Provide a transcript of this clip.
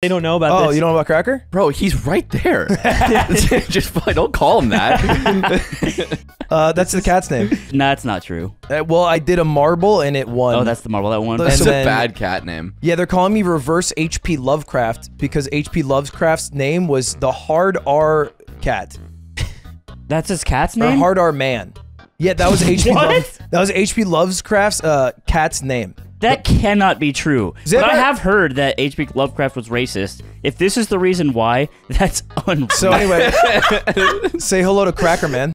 They don't know about this. Oh, this. you don't know about Cracker? Bro, he's right there. Just fucking don't call him that. Uh, that's the cat's name. Nah, that's not true. Uh, well, I did a marble and it won. Oh, that's the marble that one. Listen- That's And a then- bad cat name. yeah, they're calling me reverse HP Lovecraft because HP Lovecraft's name was the Hard R Cat That's his cat's or name. Hard R Man. Yeah, that was HP. What? Love, that was HP Lovecraft's uh, cat's name. That cannot be true. Is that But I right? have heard that H.P. Lovecraft was racist. If this is the reason why, that's unreal. So anyway, say hello to Cracker Man.